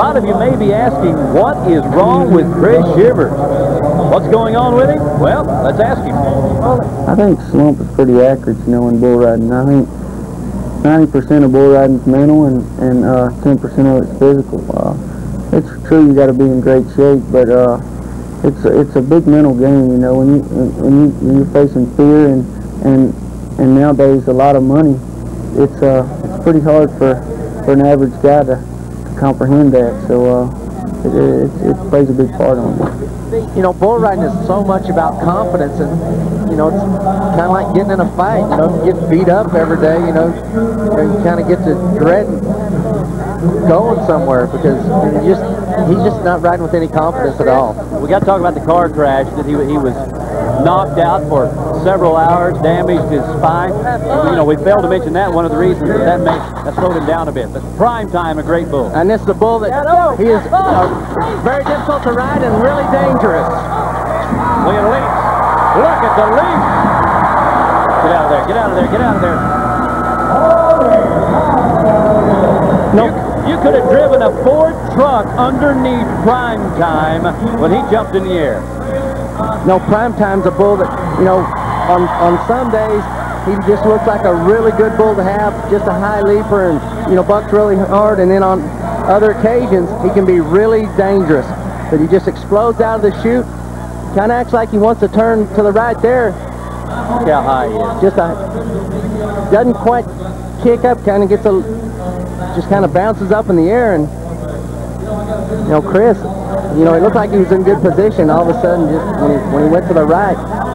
lot of you may be asking, what is wrong with Chris Shivers? What's going on with him? Well, let's ask him. I think slump is pretty accurate, you know, in bull riding. I think 90% of bull riding is mental and, and uh, 10% of it's physical. Uh, it's true you got to be in great shape, but uh, it's a, it's a big mental game, you know, when you when you when you're facing fear and and and nowadays a lot of money. It's uh it's pretty hard for for an average guy to comprehend that. So uh, it, it it plays a big part on it you know, bull riding is so much about confidence, and you know, it's kind of like getting in a fight. You know, you get beat up every day. You know, you, know, you kind of get to dread going somewhere because you just he's just not riding with any confidence at all. We got to talk about the car crash that he he was knocked out for several hours, damaged his spine. You know, we failed to mention that. One of the reasons that that, makes, that slowed him down a bit. But prime time, a great bull. And this is a bull that he is uh, very difficult to ride and really dangerous. Look at the leap. Look at the leap. Get out of there. Get out of there. Get out of there. No. Could have driven a Ford truck underneath prime time when he jumped in the air. No, prime time's a bull that, you know, on, on some days, he just looks like a really good bull to have, just a high leaper and, you know, bucks really hard. And then on other occasions, he can be really dangerous. But he just explodes out of the chute, kind of acts like he wants to turn to the right there. Look how high he is. Just a, doesn't quite kick up, kind of gets a, just kind of bounces up in the air. And, you know, Chris, you know, it looked like he was in good position. All of a sudden, just when he, when he went to the right,